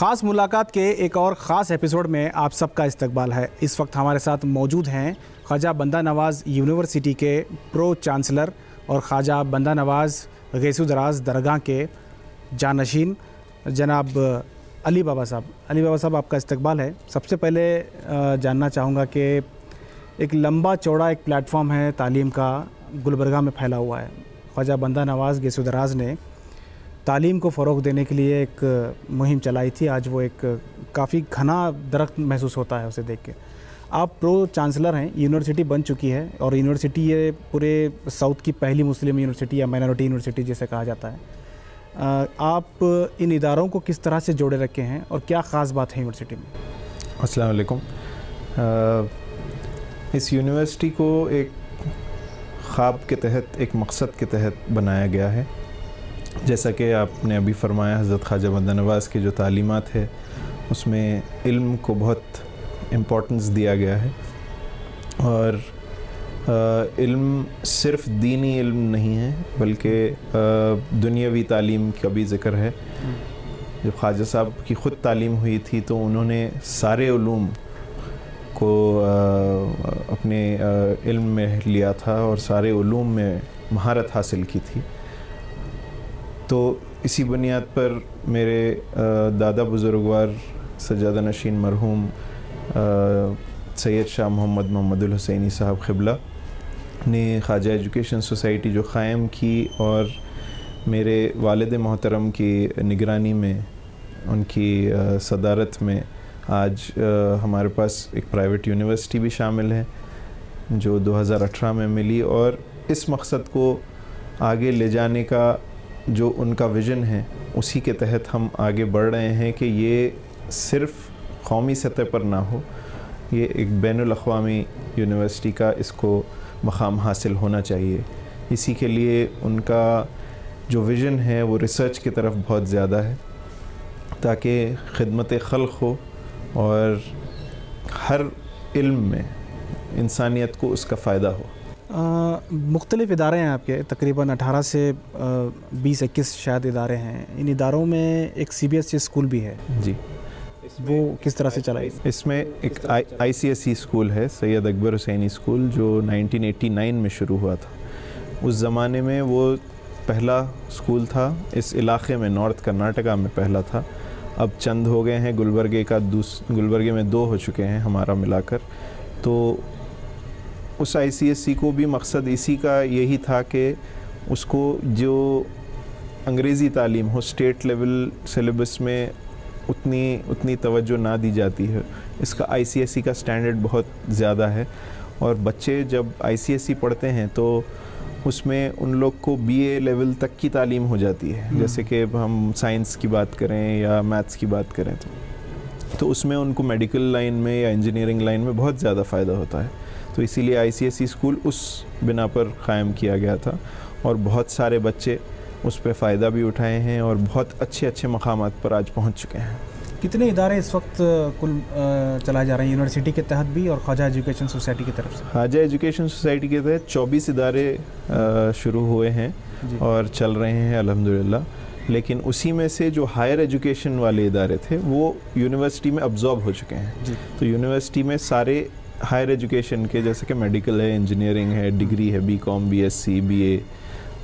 ख़ास मुलाकात के एक और ख़ास एपिसोड में आप सबका इस्तकबाल है। इस वक्त हमारे साथ मौजूद हैं ख्वाजा बंदा नवाज़ यूनिवर्सिटी के प्रो चांसलर और ख्वाजा बंदा नवाज़ गैसू दराज दरगाह के जानशीन, जनाब अली बाबा साहब। अली बाबा साहब, आपका इस्तकबाल है। सबसे पहले जानना चाहूँगा कि एक लंबा चौड़ा एक प्लेटफॉर्म है तालीम का, गुलबर्गा में फैला हुआ है। ख्वाजा बंदा नवाज़ गैसू दराज ने तालीम को फ़रोग देने के लिए एक मुहिम चलाई थी। आज वो एक काफ़ी घना दरख्त महसूस होता है उसे देख के। आप प्रो चांसलर हैं यूनिवर्सिटी बन चुकी है और यूनिवर्सिटी ये पूरे साउथ की पहली मुस्लिम यूनिवर्सिटी या माइनॉरिटी यूनिवर्सिटी जिसे कहा जाता है। आप इन इदारों को किस तरह से जोड़े रखे हैं और क्या ख़ास बात है यूनिवर्सिटी में? अस्सलाम वालेकुम। अ, इस यूनिवर्सिटी को एक ख्वाब के तहत एक मकसद के तहत बनाया गया है। जैसा कि आपने अभी फरमाया हज़रत ख्वाजा बंदा नवाज़ की जो तालीमात है उसमें इल्म को बहुत इम्पोर्टेंस दिया गया है। और अ, इल्म सिर्फ़ दीनी इल्म नहीं है बल्कि दुनियावी तालीम का भी ज़िक्र है। जब ख्वाजा साहब की ख़ुद तालीम हुई थी तो उन्होंने सारे उलूम को अ, अपने अ, इल्म में लिया था और सारे उलूम में महारत हासिल की थी। तो इसी बुनियाद पर मेरे दादा बुजुर्गवार सजादा नशीन मरहूम सैयद शाह मोहम्मद मोहम्मद हुसैनी साहब ख़िबला ने ख्वाजा एजुकेशन सोसाइटी जो क़ायम की और मेरे वालद मोहतरम की निगरानी में, उनकी सदारत में आज हमारे पास एक प्राइवेट यूनिवर्सिटी भी शामिल है, जो 2018 में मिली और इस मकसद को आगे ले जाने का जो उनका विज़न है, उसी के तहत हम आगे बढ़ रहे हैं कि ये सिर्फ़ कौमी सतह पर ना हो, ये एक बैन अवी यूनिवर्सिटी का इसको मकाम हासिल होना चाहिए। इसी के लिए उनका जो विज़न है, वो रिसर्च की तरफ़ बहुत ज़्यादा है, ताकि खदमत खल्क हो और हर इल्म में इंसानियत को उसका फ़ायदा हो। मुख्तलिफ़ इदारे हैं आपके तकरीबन 18 से बीस इक्कीस शायद इदारे हैं। इन इदारों में एक C B S E school भी है। जी। वो किस तरह से चलाई इसमें एक आई सी एस ई स्कूल है सैयद अकबर हुसैनी स्कूल जो 1989 में शुरू हुआ था। उस ज़माने में वो पहला स्कूल था इस इलाके में नॉर्थ कर्नाटका में पहला था। अब चंद हो गए हैं गुलबर्गे का दूस गुलबर्गे में दो हो चुके हैं हमारा मिलाकर। तो उस आई को भी मकसद इसी का यही था कि उसको जो अंग्रेज़ी तालीम हो स्टेट लेवल सिलेबस में उतनी उतनी तवज्जो ना दी जाती है। इसका आई का स्टैंडर्ड बहुत ज़्यादा है। और बच्चे जब आई पढ़ते हैं तो उसमें उन लोग को बीए लेवल तक की तालीम हो जाती है। जैसे कि हम साइंस की बात करें या मैथ्स की बात करें तो। तो उसमें उनको मेडिकल लाइन में या इंजीनियरिंग लाइन में बहुत ज़्यादा फ़ायदा होता है। तो इसीलिए आई स्कूल उस बिना पर क़ायम किया गया था और बहुत सारे बच्चे उस पर फ़ायदा भी उठाए हैं और बहुत अच्छे अच्छे मकाम पर आज पहुँच चुके हैं। कितने इदारे इस वक्त कुल चलाए जा रहे हैं यूनिवर्सिटी के तहत भी और ख्वाजा एजुकेशन सोसाइटी की तरफ़ से? खाजा एजुकेशन सोसाइटी के तहत 24 इदारे शुरू हुए हैं और चल रहे हैं अल्हम्दुलिल्लाह। लेकिन उसी में से जो हायर एजुकेशन वाले इदारे थे वो यूनिवर्सिटी में अब्जॉर्ब हो चुके हैं। तो यूनिवर्सिटी में सारे हायर एजुकेशन के जैसे कि मेडिकल है इंजीनियरिंग है डिग्री है B com B S C B A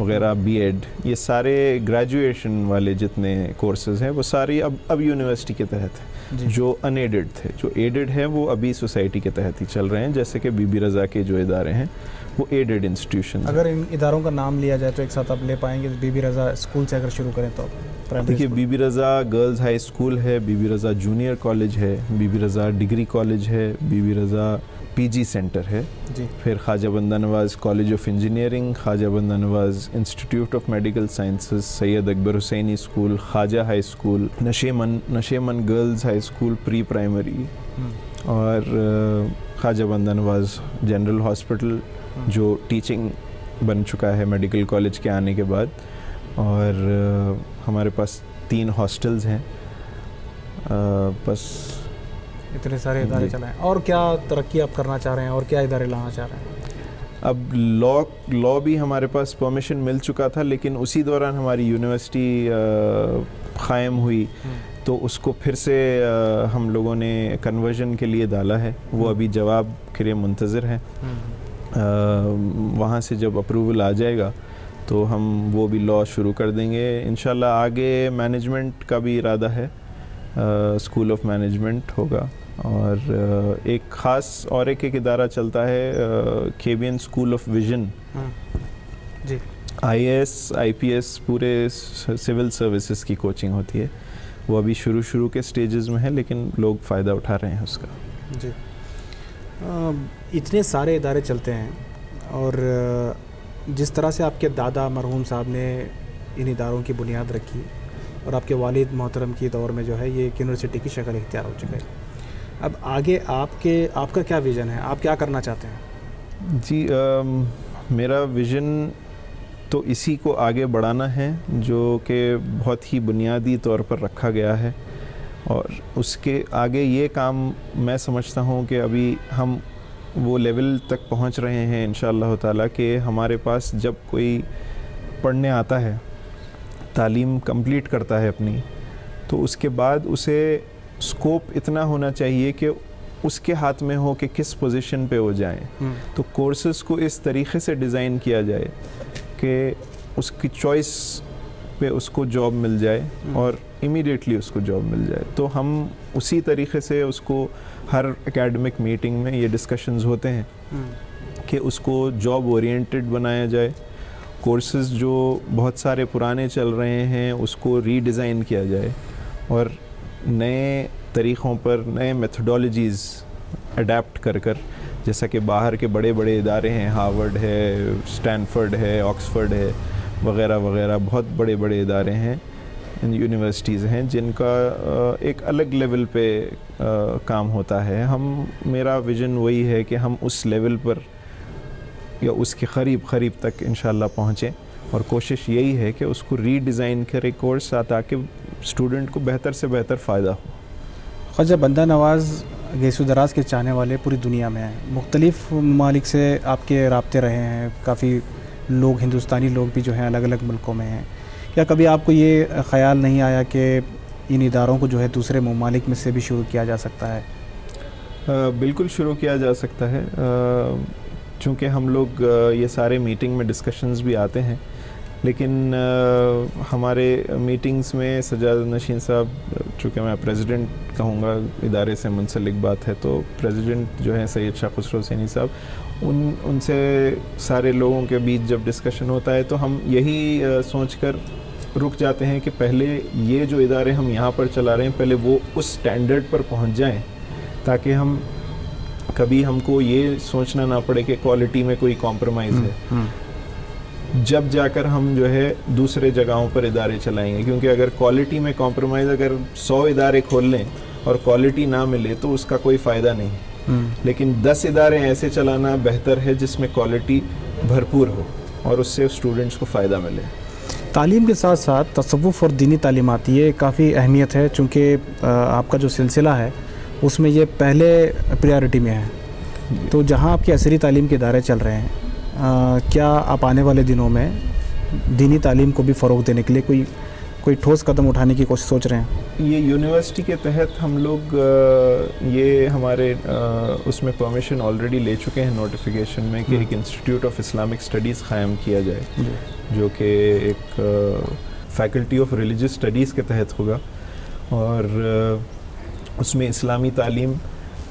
वगैरह बी एड ये सारे ग्रेजुएशन वाले जितने कोर्सेज हैं वो सारी अब अब यूनिवर्सिटी के तहत जी। है जो। अनएडेड थे। जो एडेड हैं वो अभी सोसाइटी के तहत ही चल रहे हैं जैसे कि बीबी रज़ा के जो इदारे हैं वो एडेड इंस्टीट्यूशन अगर इन इदारों का नाम लिया जाए तो एक साथ आप ले पाएँगे बीबी रज़ा स्कूल से अगर शुरू करें तो देखिए Bibi Raza girls high school है बीबी रज़ा जूनियर कॉलेज है बीबी रज़ा डिग्री कॉलेज है बीबी रज़ा पीजी सेंटर है। जी। फिर Khwaja Banda Nawaz college of engineering Khwaja Banda Nawaz institute of medical sciences Syed Akbar Hussaini school Khwaja high school Nasheman Nasheman girls high school pre primary hmm, और Khwaja Banda Nawaz general hospital जो teaching बन चुका है medical college के आने के बाद। और हमारे पास तीन हॉस्टल्स हैं। बस इतने सारे इदारे। चलाएँ। और क्या तरक्की आप करना चाह रहे हैं और क्या इदारे लाना चाह रहे हैं? अब लॉ लॉ भी हमारे पास परमिशन मिल चुका था लेकिन उसी दौरान हमारी यूनिवर्सिटी क़ायम हुई। तो उसको फिर से आ, हम लोगों ने कन्वर्जन के लिए डाला है। वो अभी जवाब के लिए मुंतज़र है। वहाँ से जब अप्रूवल आ जाएगा तो हम वो भी लॉ शुरू कर देंगे। इन आगे मैनेजमेंट का भी इरादा है। स्कूल ऑफ़ मैनेजमेंट होगा। और एक ख़ास और एक एक इदारा चलता है KBN school of vision ji. I S I P S पूरे सिविल सर्विसेज़ की कोचिंग होती है। वो अभी शुरू शुरू के स्टेजेस में है लेकिन लोग फ़ायदा उठा रहे हैं उसका। जी। आ, इतने सारे इदारे चलते हैं और जिस तरह से आपके दादा मरहूम साहब ने इन इदारों की बुनियाद रखी और आपके वालिद मोहतरम की दौर में जो है ये एक यूनिवर्सिटी की शक्ल इख्तियार हो चुका है। अब आगे आपके आपका क्या विज़न है? आप क्या करना चाहते हैं? जी आ, मेरा विज़न तो इसी को आगे बढ़ाना है जो कि बहुत ही बुनियादी तौर पर रखा गया है। और उसके आगे ये काम मैं समझता हूँ कि अभी हम वो लेवल तक पहुँच रहे हैं इन ताला कि हमारे पास जब कोई पढ़ने आता है तालीम कंप्लीट करता है अपनी तो उसके बाद उसे स्कोप इतना होना चाहिए कि उसके हाथ में हो कि किस पोजीशन पे वो जाए हम्म। तो कोर्सेज को इस तरीके से डिज़ाइन किया जाए कि उसकी चॉइस पे उसको जॉब मिल जाए हम्म। और इमीडिएटली उसको जॉब मिल जाए तो हम उसी तरीके से उसको हर एकेडमिक मीटिंग में ये डिस्कशंस होते हैं हम्म। कि उसको जॉब ओरिएंटेड बनाया जाए कोर्सेज जो बहुत सारे पुराने चल रहे हैं उसको रीडिज़ाइन किया जाए और नए तरीक़ों पर नए मेथडोलॉजीज़ अडेप्ट कर कर जैसा कि बाहर के बड़े बड़े इदारे हैं हार्वर्ड है स्टैनफर्ड है ऑक्सफर्ड है वगैरह वगैरह बहुत बड़े बड़े इदारे हैं यूनिवर्सिटीज़ हैं जिनका एक अलग लेवल पे काम होता है। हम, मेरा विज़न वही है कि हम उस लेवल पर या उसके करीब करीब तक इन पहुँचें। और कोशिश यही है कि उसको रीडिज़ाइन करें कोर्स ताकि स्टूडेंट को बेहतर से बेहतर फ़ायदा हो। ख्वाजा बंदा नवाज़ गैसो दराज के चाहने वाले पूरी दुनिया में हैं, मुख्तलिफ़ ममालिक से आपके रबते रहे हैं, काफ़ी लोग, हिंदुस्तानी लोग भी जो हैं अलग अलग मुल्कों में हैं क्या कभी आपको ये ख्याल नहीं आया कि इन इदारों को जो है दूसरे ममालिक में से भी शुरू किया जा सकता है? आ, बिल्कुल शुरू किया जा सकता है। चूँकि हम लोग ये सारे मीटिंग में डिस्कशंस भी आते हैं लेकिन आ, हमारे मीटिंग्स में सजाद नशीन साहब चूँकि मैं प्रेसिडेंट कहूँगा इदारे से मुंसलिक बात है तो प्रेसिडेंट जो है सैयद शाह खुसरो सैनी साहब उन उनसे सारे लोगों के बीच जब डिस्कशन होता है तो हम यही सोच कर रुक जाते हैं कि पहले ये जो इदारे हम यहाँ पर चला रहे हैं पहले वो उस स्टैंडर्ड पर पहुँच जाएँ ताकि हम कभी हमको ये सोचना ना पड़े कि क्वालिटी में कोई कॉम्प्रोमाइज़ है हम्म। जब जाकर हम जो है दूसरे जगहों पर इदारे चलाएँगे क्योंकि अगर क्वालिटी में कॉम्प्रोमाइज़ अगर सौ इदारे खोल लें और क्वालिटी ना मिले तो उसका कोई फ़ायदा नहीं हम्म। लेकिन दस इदारे ऐसे चलाना बेहतर है जिसमें क्वालिटी भरपूर हो और उससे स्टूडेंट्स को फ़ायदा मिले। तालीम के साथ साथ तसवुफ़ और दीनी तालीमत ये काफ़ी अहमियत है चूँकि आपका जो सिलसिला है उसमें ये पहले प्रायोरिटी में है। तो जहाँ आपके असरी तालीम के इदारे चल रहे हैं आ, क्या आप आने वाले दिनों में दीनी तालीम को भी फ़रोग देने के लिए कोई कोई ठोस कदम उठाने की कोशिश सोच रहे हैं? ये यूनिवर्सिटी के तहत हम लोग ये हमारे उसमें परमिशन ऑलरेडी ले चुके हैं नोटिफिकेशन में कि एक इंस्टीट्यूट ऑफ़ इस्लामिक स्टडीज़ क़ायम किया जाए जो। कि एक फैकल्टी ऑफ़ रिलीजियस स्टडीज़ के तहत होगा। और उसमें इस्लामी तालीम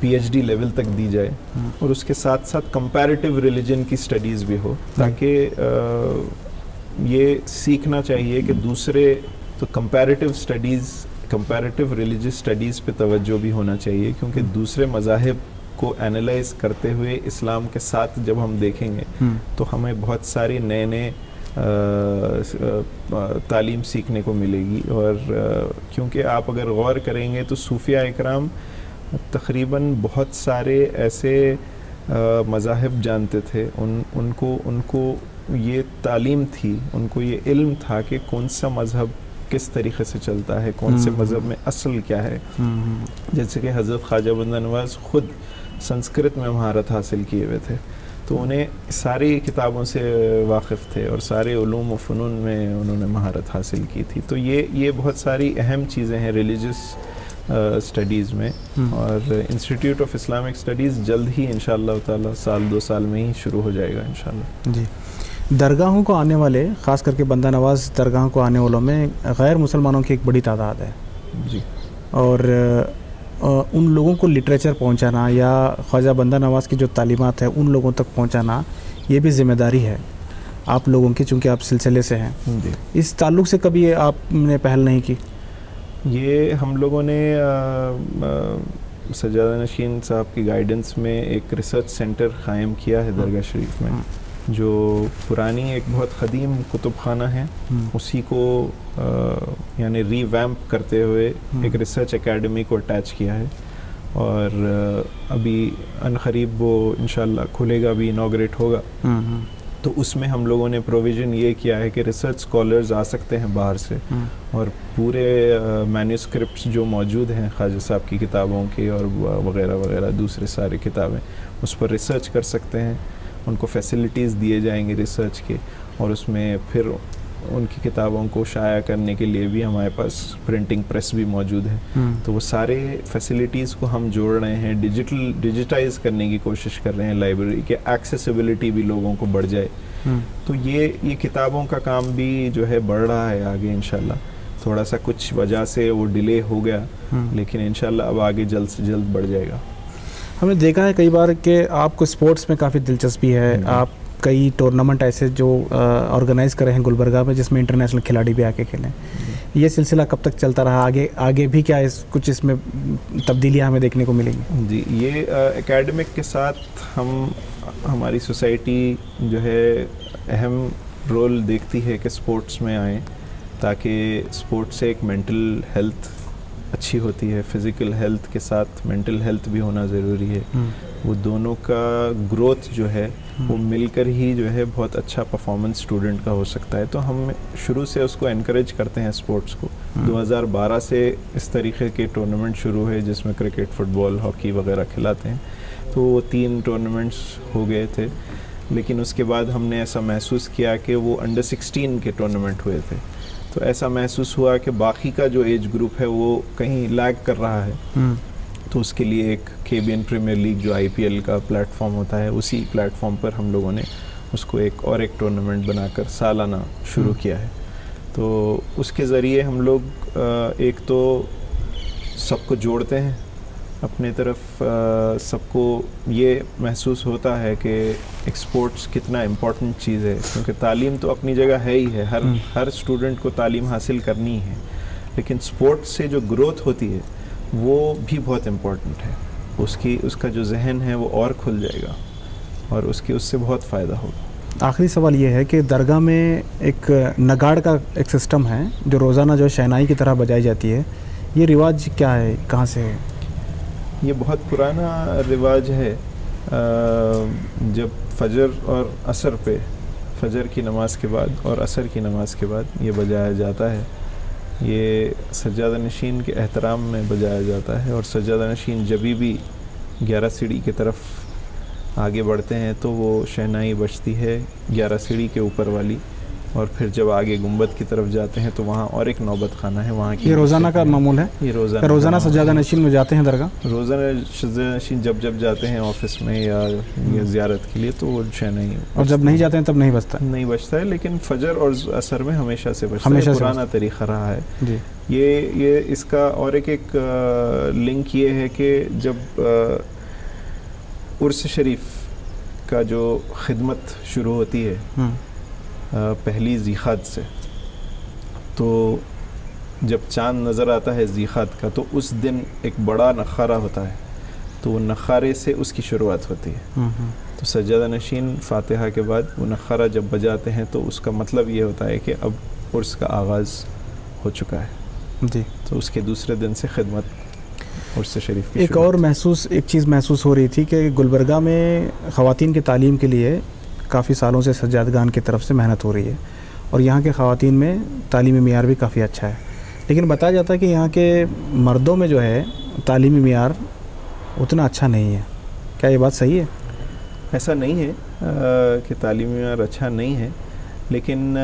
पीएचडी लेवल तक दी जाए। और उसके साथ साथ कंपैरेटिव रिलीजन की स्टडीज़ भी हो ताकि ये सीखना चाहिए कि दूसरे तो comparative studies comparative religious studies पे तवज्जो भी होना चाहिए क्योंकि दूसरे मज़ाहब को एनालाइज करते हुए इस्लाम के साथ जब हम देखेंगे हम्म। तो हमें बहुत सारे नए नए तालीम सीखने को मिलेगी। और क्योंकि आप अगर गौर करेंगे तो सूफिया इकराम तकरीबन बहुत सारे ऐसे मज़ाहब जानते थे। उन उनको उनको ये तालीम थी उनको ये इल्म था कि कौन सा मज़हब किस तरीके से चलता है कौन से हम्म। मज़हब में असल क्या है हम्म। जैसे कि हज़रत ख्वाजा बंदा नवाज़ ख़ुद संस्कृत में महारत हासिल किए हुए थे तो उन्हें सारी किताबों से वाकिफ़ थे और सारे ूम व फ़नून में उन्होंने महारत हासिल की थी तो ये ये बहुत सारी अहम चीज़ें हैं रिलीजस स्टडीज़ में हम्म। और इंस्टीट्यूट ऑफ़ इस्लामिक स्टडीज़ जल्द ही इन ताला साल दो साल में ही शुरू हो जाएगा इन जी दरगाहों को आने वाले ख़ास करके बंदा नवाज़ दरगाहों को आने वालों में गैर मुसलमानों की एक बड़ी तादाद है। जी। और उन लोगों को लिटरेचर पहुंचाना या ख्वाजा बंदा नवाज़ की जो तालीमात है उन लोगों तक पहुंचाना ये भी ज़िम्मेदारी है। आप लोगों की चूँकि आप सिलसिले से हैं। जी। इस ताल्लुक़ से कभी आपने पहल नहीं की? ये हम लोगों ने सजादा नशीन साहब की गाइडेंस में एक रिसर्च सेंटर क़ायम किया है दरगाह शरीफ में। जो पुरानी एक बहुत ख़दीम कुतुब खाना है हम्म, उसी को यानी रीवैम्प करते हुए हम्म। एक रिसर्च एकेडमी को अटैच किया है। और अभी अनकरीब वो इन खुलेगा भी इनाग्रेट होगा। हम्म, तो उसमें हम लोगों ने प्रोविज़न ये किया है कि रिसर्च स्कॉलर्स आ सकते हैं बाहर से। और पूरे मैन्यूस्क्रिप्ट जो मौजूद हैं ख्वाजा साहब की किताबों के और वगैरह वगैरह दूसरे सारे किताबें उस पर रिसर्च कर सकते हैं। उनको फैसिलिटीज़ दिए जाएँगे रिसर्च के और उसमें फिर उनकी किताबों को शाया करने के लिए भी हमारे पास प्रिंटिंग प्रेस भी मौजूद है। हम्म, तो वो सारे फैसिलिटीज़ को हम जोड़ रहे हैं डिजिटल डिजिटाइज करने की कोशिश कर रहे हैं लाइब्रेरी के एक्सेसिबिलिटी भी लोगों को बढ़ जाए। हम्म, तो ये ये किताबों का काम भी जो है बढ़ रहा है आगे इंशाल्लाह। थोड़ा सा कुछ वजह से वो डिले हो गया हम्म। लेकिन इंशाल्लाह अब आगे जल्द से जल्द बढ़ जाएगा। हमने देखा है कई बार कि आपको स्पोर्ट्स में काफ़ी दिलचस्पी है। हम्म। आप कई टूर्नामेंट ऐसे जो ऑर्गेनाइज करे हैं गुलबर्गा में जिसमें इंटरनेशनल खिलाड़ी भी आके खेलें। ये सिलसिला कब तक चलता रहा? आगे आगे भी क्या इस कुछ इसमें तब्दीलियाँ हमें देखने को मिलेंगी? जी ये एकेडमिक के साथ हम हमारी सोसाइटी जो है अहम रोल देखती है कि स्पोर्ट्स में आए ताकि स्पोर्ट्स से एक मेंटल हेल्थ अच्छी होती है फ़िज़िकल हेल्थ के साथ मेंटल हेल्थ भी होना ज़रूरी है। वो दोनों का ग्रोथ जो है वो मिलकर ही जो है बहुत अच्छा परफॉर्मेंस स्टूडेंट का हो सकता है। तो हम शुरू से उसको इनक्रेज करते हैं स्पोर्ट्स को। हम्म। 2012 से इस तरीके के टूर्नामेंट शुरू है जिसमें क्रिकेट फुटबॉल हॉकी वगैरह खिलाते हैं। तो वो तीन टूर्नामेंट्स हो गए थे। लेकिन उसके बाद हमने ऐसा महसूस किया कि वो अंडर 16 के टूर्नामेंट हुए थे। तो ऐसा महसूस हुआ कि बाकी का जो एज ग्रुप है वो कहीं लैग कर रहा है। हम्म, तो उसके लिए एक केबीएन प्रीमियर लीग जो आईपीएल का प्लेटफॉर्म होता है उसी प्लेटफॉर्म पर हम लोगों ने उसको एक और एक टूर्नामेंट बनाकर सालाना शुरू हम्म। किया है। तो उसके ज़रिए हम लोग एक तो सबको जोड़ते हैं अपने तरफ़ सबको ये महसूस होता है कि एक स्पोर्ट्स कितना इम्पोर्टेंट चीज़ है क्योंकि तालीम तो अपनी जगह है ही है हर हम्म। हर स्टूडेंट को तालीम हासिल करनी है लेकिन स्पोर्ट्स से जो ग्रोथ होती है वो भी बहुत इम्पोर्टेंट है। उसकी उसका जो जहन है वो और खुल जाएगा और उसकी उससे बहुत फ़ायदा होगा। आखिरी सवाल ये है कि दरगाह में एक नगाड़ का एक सिस्टम है जो रोज़ाना जो शहनाई की तरह बजाई जाती है ये रिवाज क्या है कहाँ से है? ये बहुत पुराना रिवाज है। जब फजर और असर पे, फजर की नमाज़ के बाद और असर की नमाज़ के बाद ये बजाया जाता है। ये सज्जादा नशीन के एहतराम में बजाया जाता है और सज्जादा नशीन जब भी ग्यारह सीढ़ी की तरफ़ आगे बढ़ते हैं तो वो शहनाई बजती है ग्यारह सीढ़ी के ऊपर वाली। और फिर जब आगे गुंबद की तरफ़ जाते हैं तो वहाँ और एक नौबत खाना है वहाँ की ये रोज़ाना का मामूल है? ये रोज़ाना रोज़ाना का सज्जादा नशीन में जाते हैं दरगाह? रोज़ाना सज्जादा नशीन जब जब जाते हैं ऑफ़िस में या, या ज़ियारत के लिए तो वो शहनाई और जब नहीं जाते हैं तब नहीं बजता नहीं बचता है लेकिन फजर और असर में हमेशा से बचता हमेशा है पुराना तरीका रहा है। ये ये इसका और एक एक लिंक ये है कि जब उर्स शरीफ का जो खिदमत शुरू होती है हम्म, पहली जीखात से। तो जब चाँद नज़र आता है जीखात का तो उस दिन एक बड़ा नखारा होता है। तो वो नखारे से उसकी शुरुआत होती है। तो सज्जादा नशीन फातिहा के बाद वो नखारा जब बजाते हैं तो उसका मतलब ये होता है कि अब उर्स का आगाज़ हो चुका है। जी। तो उसके दूसरे दिन से खिदमत उर्स शरीफ की एक और महसूस एक चीज़ महसूस हो रही थी कि गुलबर्गा में ख़वातीन की तालीम के लिए काफ़ी सालों से सज्जादगान की तरफ़ से मेहनत हो रही है। और यहाँ के ख़वातीन में तालीमी मैार भी काफ़ी अच्छा है। लेकिन बताया जाता है कि यहाँ के मर्दों में जो है तालीमी मैार उतना अच्छा नहीं है। क्या ये बात सही है? ऐसा नहीं है आ, कि तालीमी मैार अच्छा नहीं है। लेकिन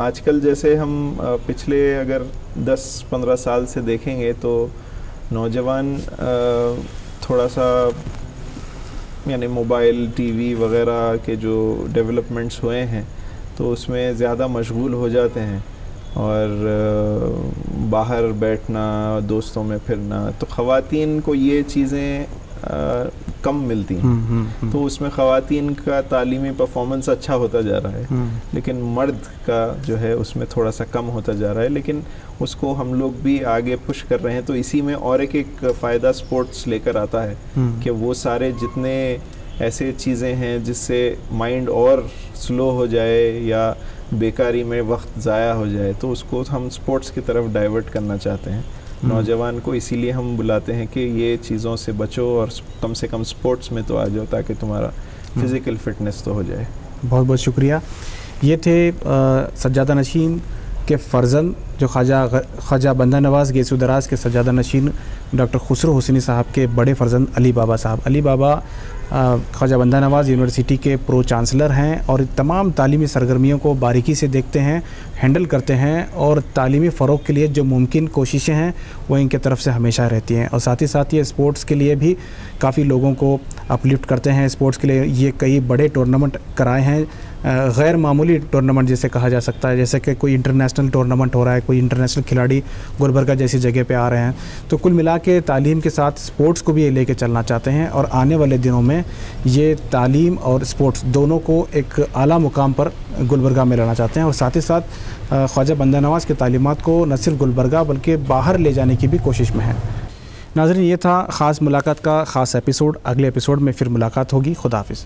आजकल जैसे हम पिछले अगर 10-15 साल से देखेंगे तो नौजवान थोड़ा सा यानी मोबाइल, टीवी वगैरह के जो डेवलपमेंट्स हुए हैं तो उसमें ज़्यादा मशगूल हो जाते हैं। और बाहर बैठना, दोस्तों में फिरना तो ख़वातीन को ये चीज़ें कम मिलती हैं। हम्म, हम्म, हम्म। तो उसमें ख़वातीन का तालीमी परफॉर्मेंस अच्छा होता जा रहा है। लेकिन मर्द का जो है उसमें थोड़ा सा कम होता जा रहा है। लेकिन उसको हम लोग भी आगे पुश कर रहे हैं तो इसी में और एक एक फ़ायदा स्पोर्ट्स लेकर आता है कि वो सारे जितने ऐसे चीज़ें हैं जिससे माइंड और स्लो हो जाए या बेकारी में वक्त ज़ाया हो जाए तो उसको हम स्पोर्ट्स की तरफ़ डाइवर्ट करना चाहते हैं। नौजवान को इसीलिए हम बुलाते हैं कि ये चीज़ों से बचो और कम से कम स्पोर्ट्स में तो आ जाओ ताकि तुम्हारा फ़िज़िकल हम्म। फिटनेस तो हो जाए। बहुत बहुत शुक्रिया। ये थे सज्जादा नशीन के फ़र्जन जो ख्वाजा ख्वाजा बंदा नवाज़ गेसु दराज के सजादा नशीन डॉक्टर खुसरो हुसैनी साहब के बड़े फ़र्जन अली बाबा साहब। अली बाबा ख्वाजा बंदा नवाज़ यूनिवर्सिटी के प्रो चांसलर हैं और तमाम तालीमी सरगर्मियों को बारीकी से देखते हैं, हैंडल करते हैं और तालीमी फ़रोग के लिए जो मुमकिन कोशिशें हैं, वो इनके तरफ़ से हमेशा रहती हैं। और साथ ही साथ ये स्पोर्ट्स के लिए भी काफ़ी लोगों को अपलिफ्ट करते हैं। स्पोर्ट्स के लिए ये कई बड़े टूर्नामेंट कराए हैं। गैर मामूली टूर्नामेंट जैसे कहा जा सकता है, जैसे कि कोई इंटरनेशनल टूर्नामेंट हो रहा है, कोई इंटरनेशनल खिलाड़ी गुलबर्गा जैसी जगह पे आ रहे हैं तो कुल मिला के तालीम के साथ स्पोर्ट्स को भी ये लेके चलना चाहते हैं और आने वाले दिनों में ये तालीम और स्पोर्ट्स दोनों को एक आला मुकाम पर गुलबर्गा में लाना चाहते हैं और साथ ही साथ ख्वाजा बंदा नवाज़ की तालीमत को न सिर्फ़ गुलबर्गा बल्कि बाहर ले जाने की भी कोशिश में है। नाजरन, ये था ख़ास मुलाकात का ख़ास एपिसोड अगले एपिसोड में फिर मुलाकात होगी खुदाफिज़